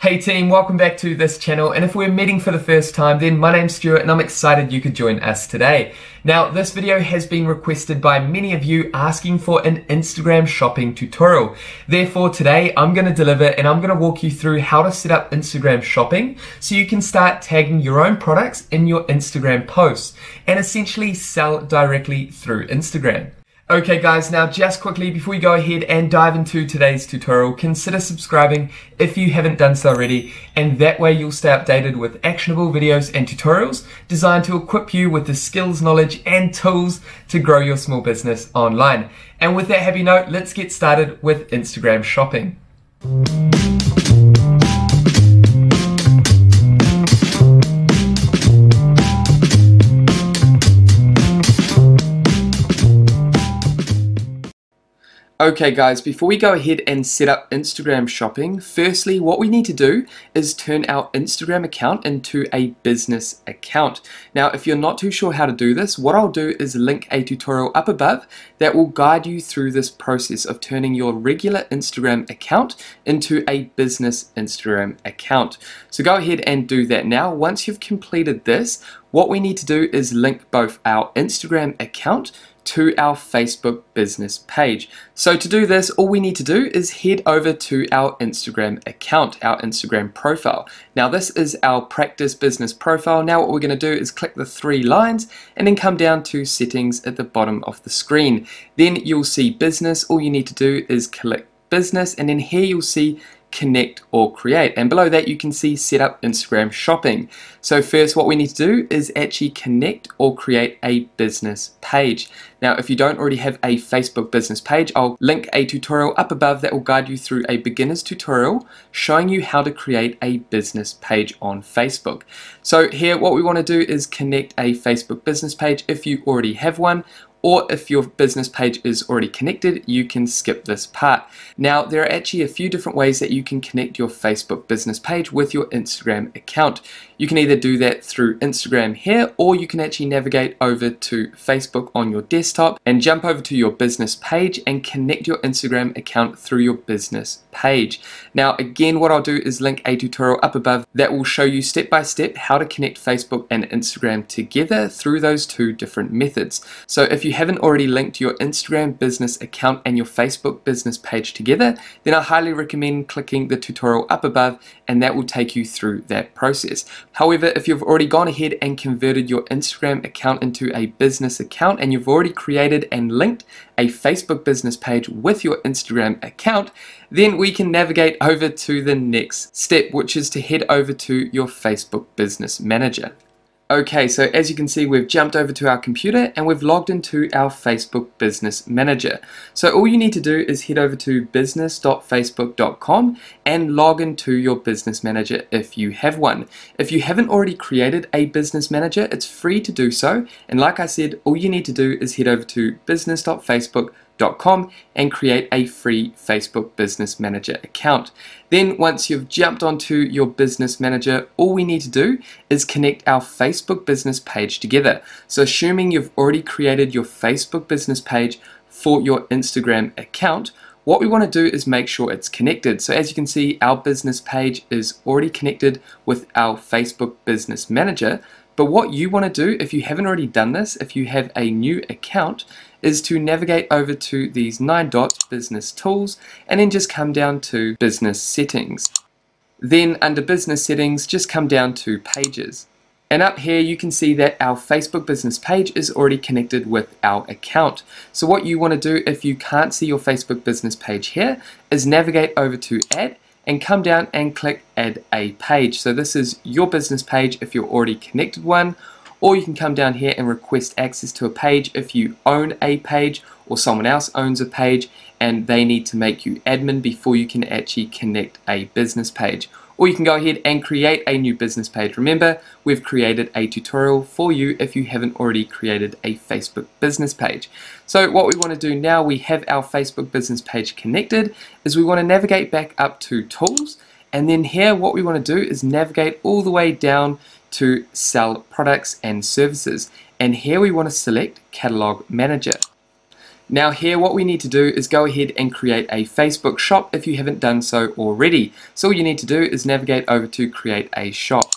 Hey team, welcome back to this channel and if we're meeting for the first time then my name's Stewart and I'm excited you could join us today. Now this video has been requested by many of you asking for an Instagram shopping tutorial. Therefore today I'm going to deliver and I'm going to walk you through how to set up Instagram shopping so you can start tagging your own products in your Instagram posts and essentially sell directly through Instagram. Okay guys, now just quickly before we go ahead and dive into today's tutorial, consider subscribing if you haven't done so already, and that way you'll stay updated with actionable videos and tutorials designed to equip you with the skills, knowledge, and tools to grow your small business online. And with that happy note, let's get started with Instagram shopping. Okay guys, before we go ahead and set up Instagram shopping, firstly what we need to do is turn our Instagram account into a business account. Now if you're not too sure how to do this, what I'll do is link a tutorial up above that will guide you through this process of turning your regular Instagram account into a business Instagram account. So go ahead and do that now. Once you've completed this, what we need to do is link both our Instagram account to our Facebook business page. So to do this, all we need to do is head over to our Instagram account, our Instagram profile. Now this is our practice business profile. Now what we're going to do is click the three lines and then come down to settings at the bottom of the screen. Then you'll see business. All you need to do is click business and then here you'll see connect or create. And below that you can see set up Instagram shopping. So first what we need to do is actually connect or create a business page. Now if you don't already have a Facebook business page I'll link a tutorial up above that will guide you through a beginner's tutorial showing you how to create a business page on Facebook. So here what we want to do is connect a Facebook business page if you already have one or if your business page is already connected, you can skip this part. Now, there are actually a few different ways that you can connect your Facebook business page with your Instagram account. You can either do that through Instagram here, or you can actually navigate over to Facebook on your desktop and jump over to your business page and connect your Instagram account through your business page. Now, again, what I'll do is link a tutorial up above that will show you step by step how to connect Facebook and Instagram together through those two different methods. So if you haven't already linked your Instagram business account and your Facebook business page together, then I highly recommend clicking the tutorial up above and that will take you through that process. However, if you've already gone ahead and converted your Instagram account into a business account and you've already created and linked a Facebook business page with your Instagram account, then we can navigate over to the next step, which is to head over to your Facebook Business Manager. Okay, so as you can see, we've jumped over to our computer and we've logged into our Facebook Business Manager. So all you need to do is head over to business.facebook.com and log into your Business Manager if you have one. If you haven't already created a Business Manager, it's free to do so. And like I said, all you need to do is head over to business.facebook.com and create a free Facebook Business Manager account. Then once you've jumped onto your business manager, all we need to do is connect our Facebook business page together. So assuming you've already created your Facebook business page for your Instagram account, what we want to do is make sure it's connected. So as you can see, our business page is already connected with our Facebook Business Manager. But what you want to do, if you haven't already done this, if you have a new account, is to navigate over to these nine dots, Business Tools, and then just come down to Business Settings. Then under Business Settings, just come down to Pages. And up here you can see that our Facebook business page is already connected with our account. So what you want to do if you can't see your Facebook business page here is navigate over to Add and come down and click add a page. So this is your business page if you're already connected one or you can come down here and request access to a page if you own a page or someone else owns a page and they need to make you admin before you can actually connect a business page or you can go ahead and create a new business page. Remember, we've created a tutorial for you if you haven't already created a Facebook business page. So what we want to do now, we have our Facebook business page connected, is we want to navigate back up to Tools, and then here what we want to do is navigate all the way down to Sell Products and Services. And here we want to select Catalog Manager. Now here what we need to do is go ahead and create a Facebook shop if you haven't done so already. So all you need to do is navigate over to create a shop.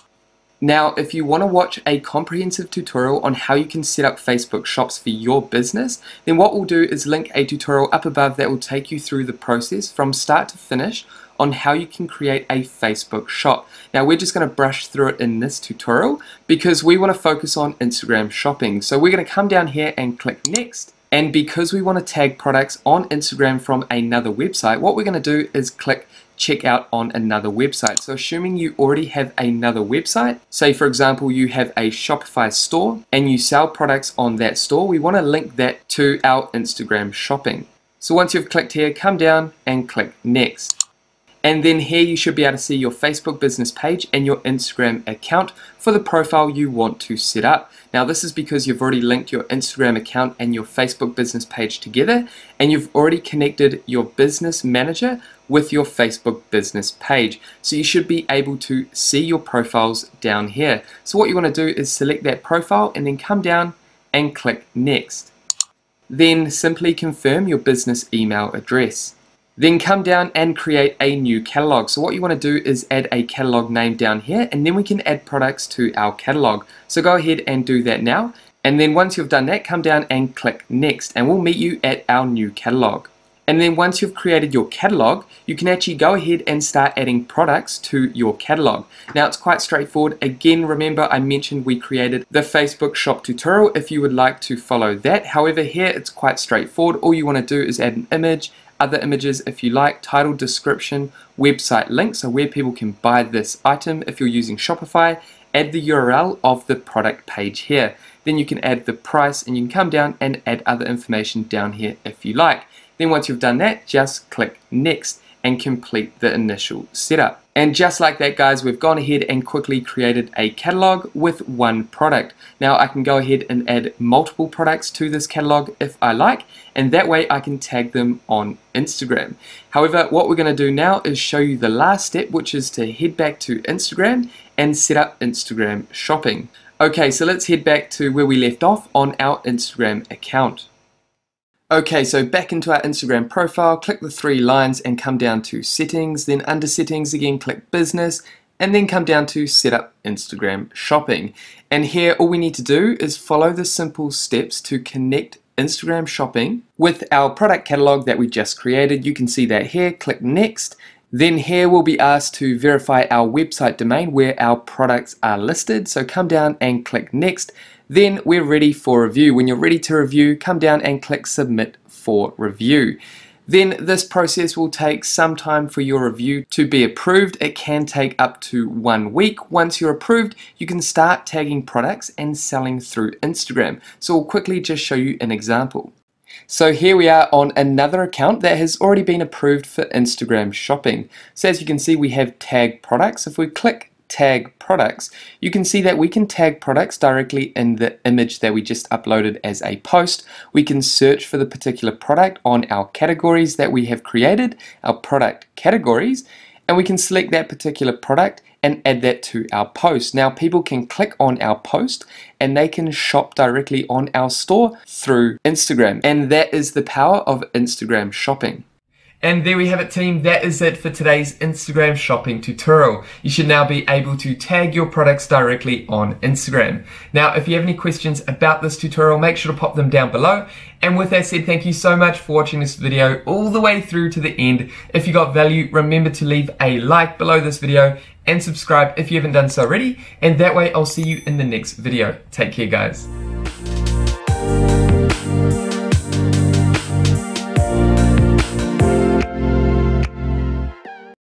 Now, if you want to watch a comprehensive tutorial on how you can set up Facebook shops for your business, then what we'll do is link a tutorial up above that will take you through the process from start to finish on how you can create a Facebook shop. Now we're just going to brush through it in this tutorial because we want to focus on Instagram shopping. So we're going to come down here and click next. And because we want to tag products on Instagram from another website, what we're going to do is click check out on another website. So assuming you already have another website, say for example you have a Shopify store and you sell products on that store, we want to link that to our Instagram shopping. So once you've clicked here, come down and click next. And then here you should be able to see your Facebook business page and your Instagram account for the profile you want to set up. Now this is because you've already linked your Instagram account and your Facebook business page together and you've already connected your business manager with your Facebook business page. So you should be able to see your profiles down here. So what you want to do is select that profile and then come down and click next. Then simply confirm your business email address. Then come down and create a new catalog. So what you want to do is add a catalog name down here and then we can add products to our catalog. So go ahead and do that now. And then once you've done that, come down and click next and we'll meet you at our new catalog. And then once you've created your catalog, you can actually go ahead and start adding products to your catalog. Now it's quite straightforward. Again, remember I mentioned we created the Facebook shop tutorial if you would like to follow that. However, here it's quite straightforward. All you want to do is add an image, other images if you like, title, description, website link, so where people can buy this item if you're using Shopify, add the URL of the product page here. Then you can add the price and you can come down and add other information down here if you like. Then once you've done that, just click next and complete the initial setup. And just like that guys, we've gone ahead and quickly created a catalog with one product. Now I can go ahead and add multiple products to this catalog if I like, and that way I can tag them on Instagram. However, what we're going to do now is show you the last step, which is to head back to Instagram and set up Instagram shopping. Okay, so let's head back to where we left off on our Instagram account. Okay, so back into our Instagram profile, click the three lines and come down to settings, then under settings again click business, and then come down to set up Instagram shopping. And here all we need to do is follow the simple steps to connect Instagram shopping with our product catalog that we just created. You can see that here, click next. Then here we'll be asked to verify our website domain where our products are listed. So come down and click next. Then we're ready for review. When you're ready to review, come down and click submit for review. Then this process will take some time for your review to be approved. It can take up to one week. Once you're approved, you can start tagging products and selling through Instagram. So we'll quickly just show you an example. So here we are on another account that has already been approved for Instagram shopping. So as you can see, we have tag products. If we click tag products, you can see that we can tag products directly in the image that we just uploaded as a post. We can search for the particular product on our categories that we have created, our product categories, and we can select that particular product and add that to our post. Now people can click on our post and they can shop directly on our store through Instagram. And that is the power of Instagram shopping. And there we have it team, that is it for today's Instagram shopping tutorial. You should now be able to tag your products directly on Instagram. Now if you have any questions about this tutorial, make sure to pop them down below. And with that said, thank you so much for watching this video all the way through to the end. If you got value, remember to leave a like below this video and subscribe if you haven't done so already. And that way I'll see you in the next video. Take care guys.